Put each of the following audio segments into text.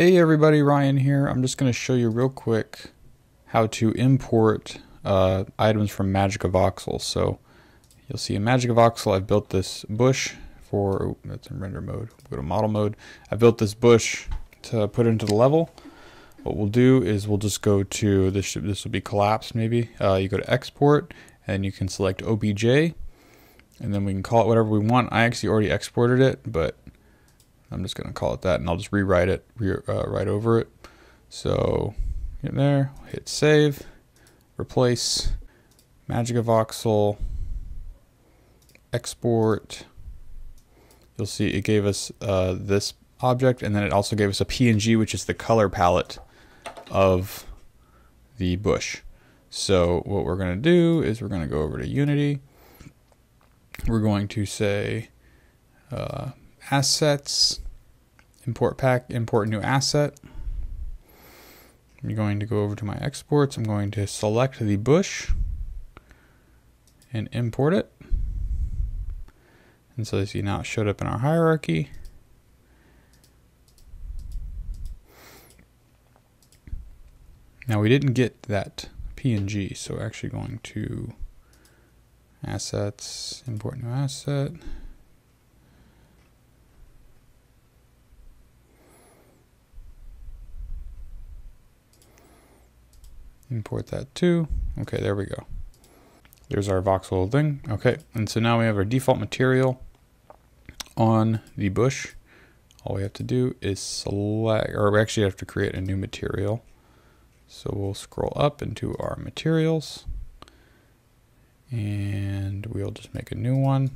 Hey everybody, Ryan here. I'm just going to show you real quick how to import uh, items from Magica Voxel. So you'll see in Magica Voxel I've built this bush for, oh, that's in render mode, go to model mode. I built this bush to put into the level. What we'll do is we'll just go to, this, should, this will be collapsed maybe. Uh, you go to export and you can select OBJ and then we can call it whatever we want. I actually already exported it, but I'm just going to call it that and I'll just rewrite it re uh, right over it. So get there, hit save, replace, Magica Voxel, export. You'll see it gave us uh, this object and then it also gave us a PNG which is the color palette of the bush. So what we're going to do is we're going to go over to Unity. We're going to say uh, assets, import pack, import new asset. I'm going to go over to my exports. I'm going to select the bush and import it. And so you see, now it showed up in our hierarchy. Now we didn't get that PNG, so we're actually going to assets, import new asset. Import that too. Okay, there we go. There's our voxel thing. Okay, and so now we have our default material on the bush. All we have to do is select, or we actually have to create a new material. So we'll scroll up into our materials and we'll just make a new one.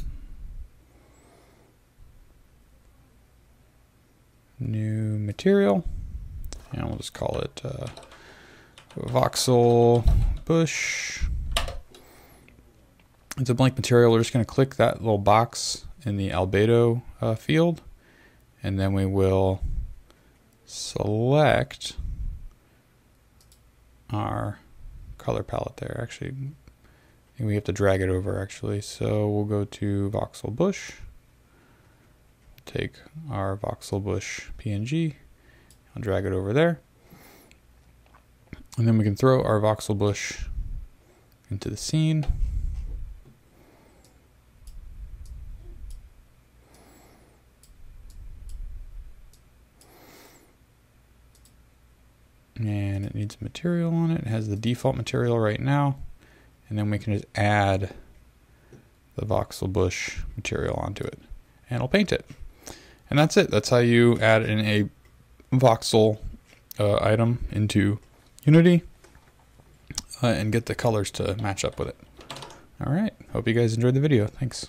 New material and we'll just call it uh, voxel bush. It's a blank material. We're just going to click that little box in the albedo uh, field, and then we will select our color palette there. Actually, we have to drag it over actually. So we'll go to voxel bush, take our voxel bush PNG, I'll drag it over there. And then we can throw our voxel bush into the scene. And it needs material on it. It has the default material right now. And then we can just add the voxel bush material onto it. And it'll paint it. And that's it. That's how you add in a voxel uh, item into Unity uh, and get the colors to match up with it. All right. Hope you guys enjoyed the video. Thanks.